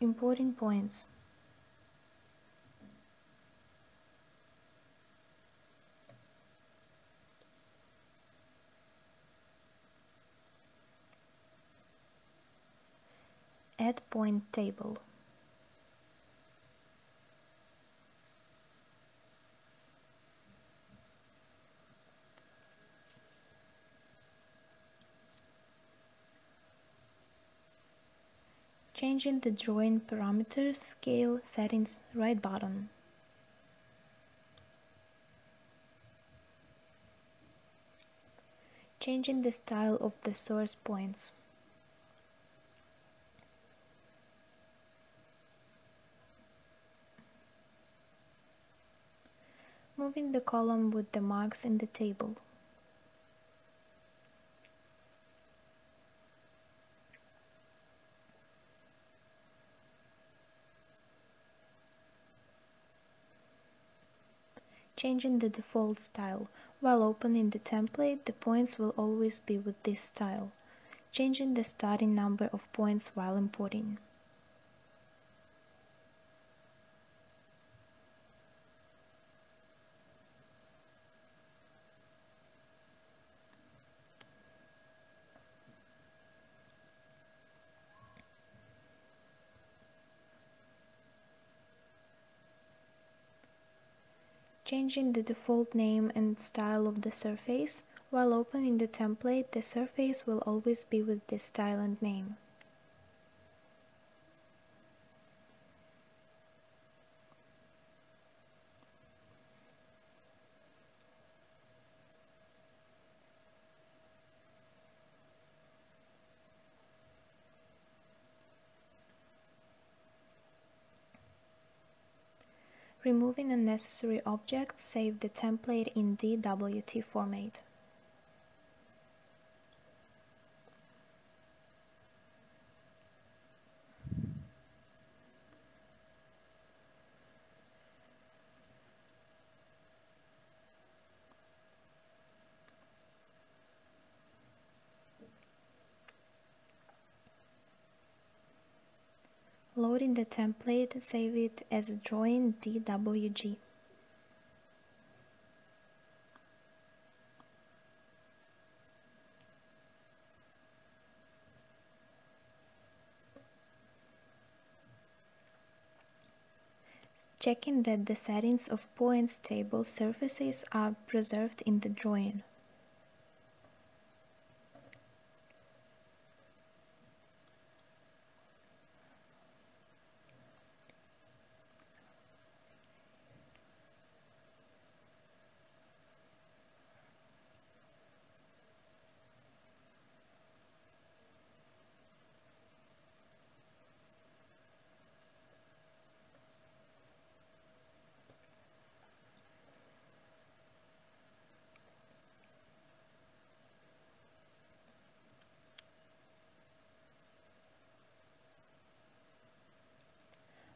Importing points. Add point table. Changing the drawing parameters, scale, settings, right button. Changing the style of the source points. Moving the column with the marks in the table. Changing the default style. While opening the template, the points will always be with this style. Changing the starting number of points while importing. Changing the default name and style of the surface. While opening the template, the surface will always be with this style and name. Removing unnecessary objects, save the template in DWT format. Loading the template, save it as a drawing DWG. Checking that the settings of points table surfaces are preserved in the drawing.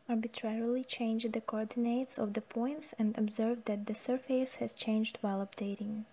Arbitrarily change the coordinates of the points and observe that the surface has changed while updating.